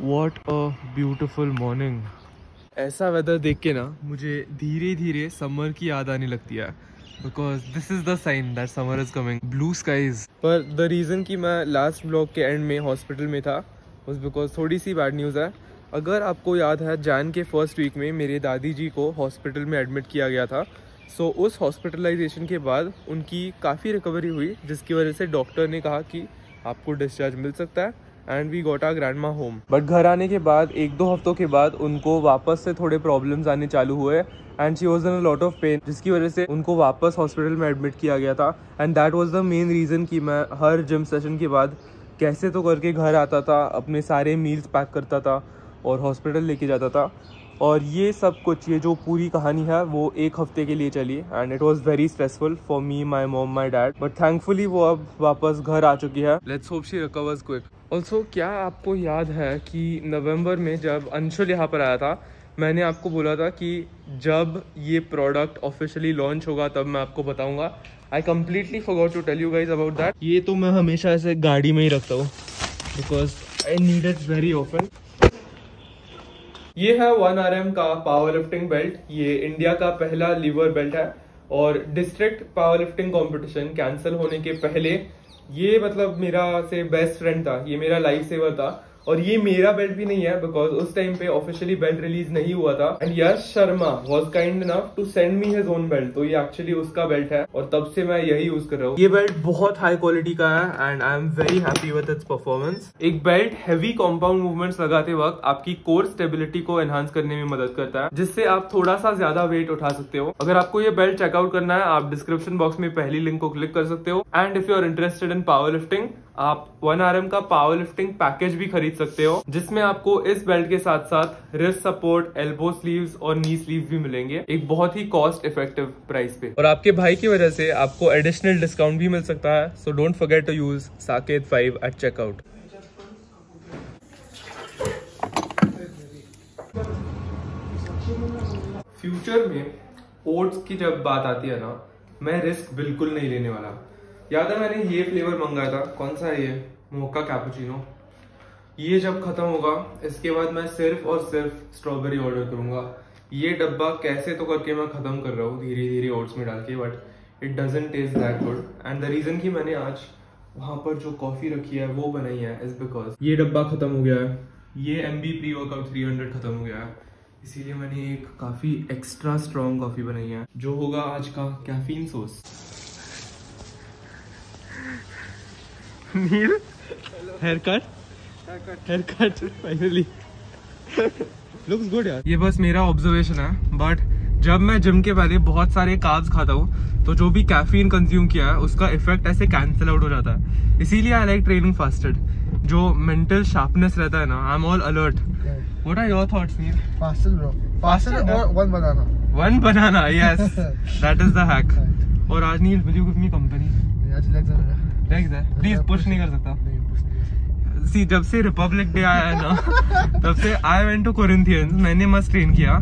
What a beautiful morning ऐसा weather देख के ना मुझे धीरे धीरे समर की याद आने लगती है। Because this is the sign that summer is coming blue skies पर द रीज़न कि मैं लास्ट ब्लॉक के एंड में हॉस्पिटल में था उस बिकॉज़ थोड़ी सी बैड न्यूज़ है। अगर आपको याद है जैन के फ़र्स्ट वीक में मेरे दादी जी को हॉस्पिटल में एडमिट किया गया था। सो so, उस हॉस्पिटलाइजेशन के बाद उनकी काफ़ी रिकवरी हुई जिसकी वजह से डॉक्टर ने कहा कि आपको डिस्चार्ज मिल सकता है। And we got our grandma home but घर आने के बाद, एक दो हफ्तों के बाद, उनको वापस से थोड़े प्रॉब्लम्स आने चालू हुए and she was in lot of pain जिसकी वजह से उनको वापस हॉस्पिटल में एडमिट किया गया था and that was the main reason कि मैं हर जिम सेशन के बाद कैसे तो करके घर आता था, अपने सारे मील्स पैक करता था, और हॉस्पिटल लेके जाता था। और ये सब कुछ, ये जो पूरी कहानी है, वो एक हफ़्ते के लिए चली and it was very stressful for me my mom my dad but thankfully वो अब वापस घर आ चुकी है। Let's hope she recovers quick also क्या आपको याद है कि नवंबर में जब अंशुल यहाँ पर आया था, मैंने आपको बोला था कि जब ये प्रोडक्ट ऑफिशियली लॉन्च होगा, तब मैं आपको बताऊँगा। I completely forgot to tell you guys about that ये तो मैं हमेशा ऐसे गाड़ी में ही रखता हूँ because I need it very often ये है वन आर एम का पावर लिफ्टिंग बेल्ट ये इंडिया का पहला लीवर बेल्ट है, और district power lifting competition cancel होने के पहले ये मतलब मेरा से बेस्ट फ्रेंड था ये मेरा लाइफ सेवर था। और ये मेरा बेल्ट भी नहीं है बिकॉज़ उस टाइम पे ऑफिशियली बेल्ट रिलीज़ नहीं हुआ था। And Yash Sharma was kind enough to send me his own belt तो ये एक्चुअली उसका बेल्ट है, और तब से मैं यही यूज़ कर रहा हूँ। ये बेल्ट बहुत हाई क्वालिटी का है and I am very happy with its performance एक बेल्ट हैवी कॉम्पाउंड मूवमेंट्स लगाते वक्त आपकी कोर स्टेबिलिटी को एनहांस करने में मदद करता है, जिससे आप थोड़ा सा ज़्यादा वेट उठा सकते हो। अगर आपको ये बेल्ट चेकआउट करना है, आप डिस्क्रिप्शन बॉक्स में पहली लिंक को क्लिक कर सकते हो। And if you are interested in power lifting आप वन आर का पावर लिफ्टिंग पैकेज भी खरीद सकते हो, जिसमें आपको इस बेल्ट के साथ साथ रिस्ट सपोर्ट एल्बो स्लीव्स और नी स्लीव्स भी मिलेंगे, एक बहुत ही कॉस्ट इफ़ेक्टिव प्राइस पे। और आपके भाई की वजह से आपको एडिशनल डिस्काउंट भी मिल सकता है so don't forget to use Saket five eight checkout future में ओट्स की जब बात आती है ना, मैं रिस्क बिल्कुल नहीं लेने वाला। याद है मैंने ये फ्लेवर मंगाया था? कौन सा ये? मोका कैपुचिनो ये जब खत्म होगा, इसके बाद मैं सिर्फ़ और सिर्फ़ स्ट्रॉबेरी ऑर्डर करूँगा। ये डब्बा कैसे तो करके मैं खत्म कर रहा हूँ धीरे धीरे ओट्स में डाल के but it doesn't taste that good and the reason की मैंने आज वहाँ पर जो कॉफ़ी रखी है, वो बनाई है इज़ बिकॉज़ ये डब्बा खत्म हो गया है। ये M B pre workout three hundred खत्म हो गया है। इसीलिए मैंने एक काफ़ी एक्स्ट्रा स्ट्रॉन्ग कॉफ़ी बनाई है, जो होगा आज का caffeine source Neel? Hair cut hair cut finally looks good यार ये बस मेरा ऑब्जर्वेशन है बट जब मैं जिम के पहले बहुत सारे कार्ब्स खाता हूँ तो जो भी कैफीन कंज्यूम किया है उसका इफ़ेक्ट ऐसे कैंसिल आउट हो जाता है। इसीलिए आई लाइक ट्रेनिंग फास्टेड जो मेंटल शार्पनेस रहता है ना I am all alert what are your thoughts Neel Fasted, bro. Fasted or one banana. One banana yes that is the hack और आज Neel will you give me company legs है please push नहीं कर सकता। नहीं push नहीं कर सकते। सी जब से रिपब्लिक डे आया है ना तब से आई वेंट टू कोरिंथियंस मैंने मस्त ट्रेन किया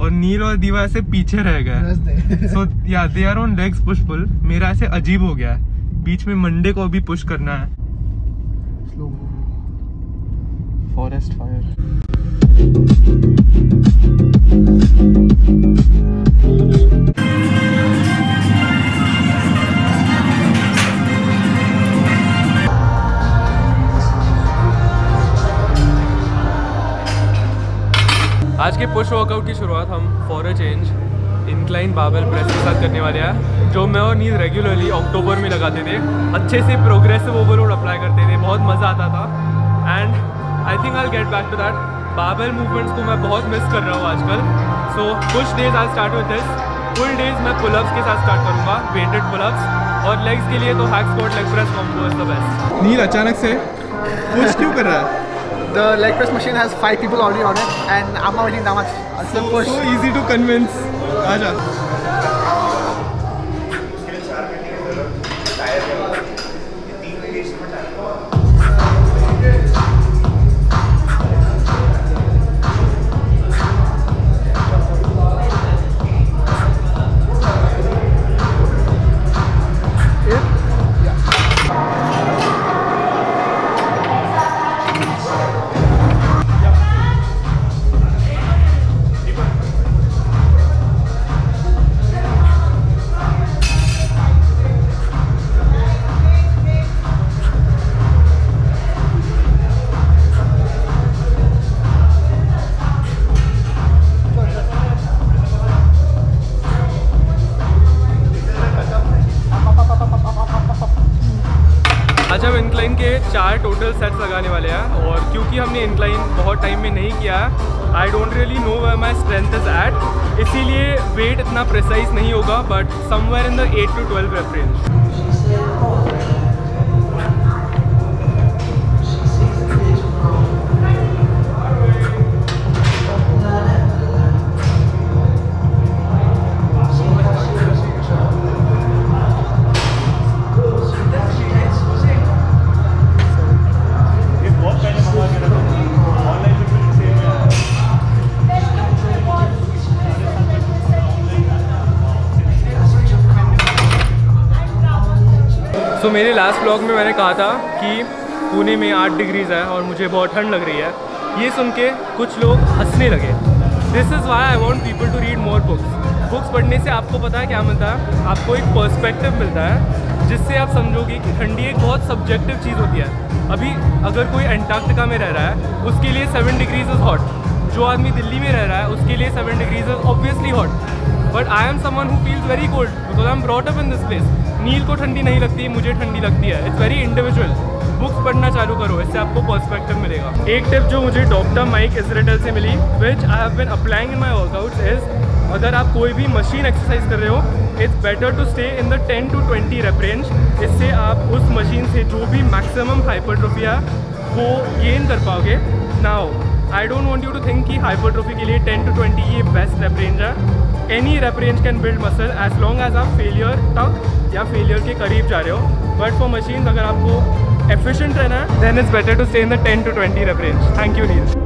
और नील और दीवा ऐसे पीछे रह गए. So yeah they are on legs push pull मेरा ऐसे अजीब हो गया है। बीच में मंडे को भी पुश करना है. फॉरेस्ट फायर आज के पुश वर्कआउट की शुरुआत हम for a change incline barbell press के साथ करने वाले हैं, जो मैं और नींद रेगुलरली अक्टूबर में लगाते थे। अच्छे से प्रोग्रेसिव ओवरलोड अप्लाई करते थे, बहुत मज़ा आता था। And I think I get back to that barbell movements को मैं बहुत मिस कर रहा हूँ आजकल। सो कुछ days I start with this pull days मैं पुलअप्स के साथ स्टार्ट करूँगा वेटेड पुलअप्स और लेग्स के लिए तो hack squat leg press combo is the best Neel अचानक से पुश क्यों कर रहा है? The leg press machine has five people already on it, and I'm not waiting that much. So, push. so easy to convince. Raja. आज हम incline के चार टोटल सेट्स लगाने वाले हैं, और क्योंकि हमने इंक्लाइन बहुत टाइम में नहीं किया है I don't really know where my strength is at इसीलिए वेट इतना प्रिसाइज नहीं होगा but somewhere in the eight to twelve reference so मेरे लास्ट ब्लॉग में मैंने कहा था कि पुणे में आठ डिग्रीज़ है और मुझे बहुत ठंड लग रही है। ये सुन के कुछ लोग हंसने लगे। This is why I want people to read more books books पढ़ने से आपको पता है क्या मिलता है? आपको एक पर्सपेक्टिव मिलता है, जिससे आप समझोगे कि ठंडी एक बहुत सब्जेक्टिव चीज़ होती है। अभी अगर कोई एंटार्क्टिका में रह रहा है, उसके लिए सेवन डिग्रीज इज़ हॉट जो आदमी दिल्ली में रह रहा है, उसके लिए seven degrees is obviously hot but I am someone who feels very cold because I am brought up in this place Neel को ठंडी नहीं लगती, मुझे ठंडी लगती है। इट्स वेरी इंडिविजुअल बुक्स पढ़ना चालू करो, इससे आपको पर्सपेक्टिव मिलेगा। एक टिप जो मुझे डॉक्टर माइक इसरेटल से मिली which I have been applying in my workouts is अगर आप कोई भी मशीन एक्सरसाइज कर रहे हो it's better to stay in the 10 to 20 rep range इससे आप उस मशीन से जो भी मैक्सिमम हाइपरट्रोफी है, वो गेन कर पाओगे। Now I don't want you to think कि हाइपरट्रोफी के लिए 10 टू 20 ये बेस्ट रेप रेंज है। Any rep range can build muscle as long as आप फेलियर तक या फेलियर के करीब जा रहे हो. बट फॉर मशीन अगर आपको एफिशिएंट रहना है then is better to stay in the ten to 20 rep range thank you Neel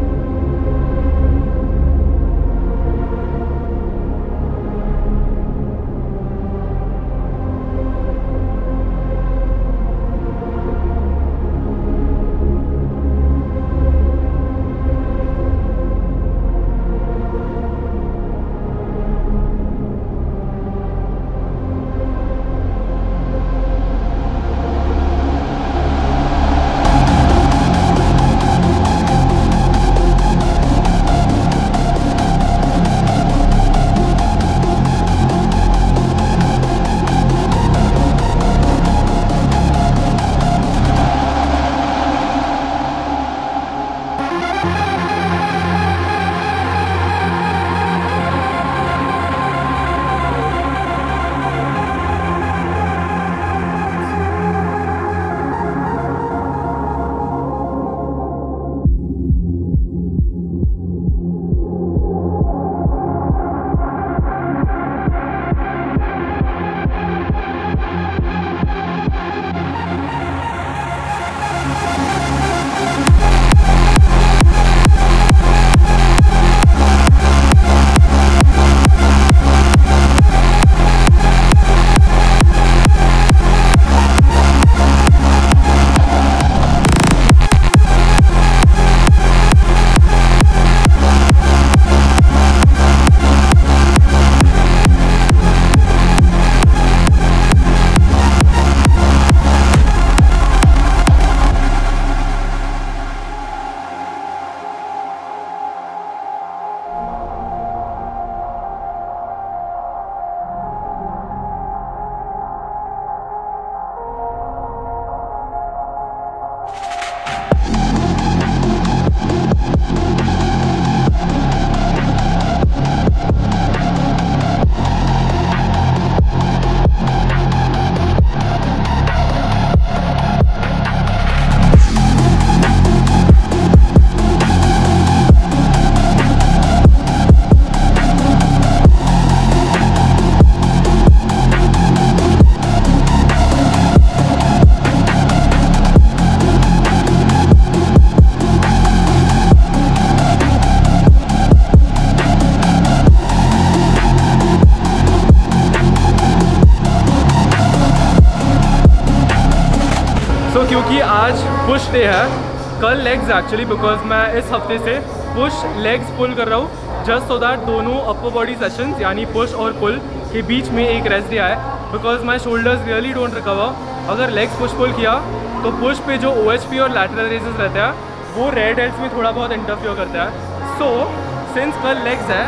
आज पुश डे है। कल लेग्स एक्चुअली बिकॉज़ मैं इस हफ़्ते से पुश लेग्स पुल कर रहा हूँ। जस्ट सो दैट दोनों अपर बॉडी सेशंस यानी पुश और पुल के बीच में एक रेस्ट डे आए। Because my shoulders really don't recover अगर लेग्स पुश पुल किया तो पुश पे जो ओएचपी और लैटरल रेजेस रहते हैं, वो रेड हेड्स में थोड़ा बहुत इंटरफियर करता है। सो सिंस कल लेग्स है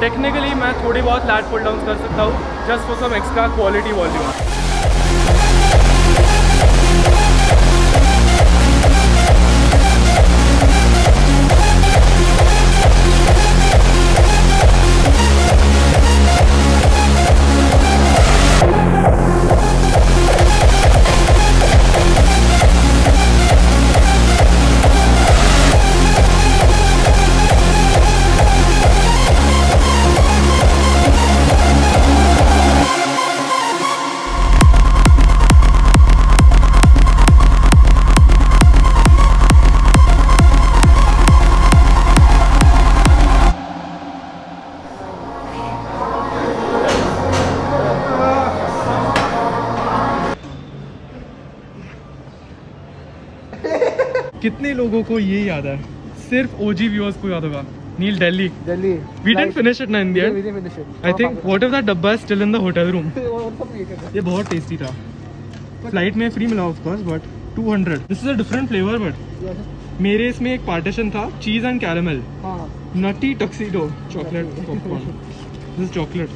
टेक्निकली मैं थोड़ी बहुत लैट पुल डाउन कर सकता हूँ। Just for some extra quality volume लोगों को ये याद है। सिर्फ़ ओजी व्यूअर्स को याद होगा। नील Delhi. Delhi. We didn't finish it ना in the We and didn't finish it. I think what if that dabba still in the hotel room ये बहुत टेस्टी था। फ़्लाइट में फ्री मिला of course but 200 this is a different flavour but मेरे इसमें एक partition था cheese and caramel हाँ। Nutty tuxedo chocolate popcorn this chocolate